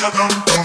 rhythm.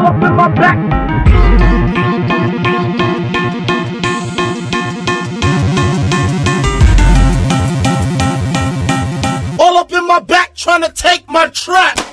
all up in my back. All up in my back trying to take my trap.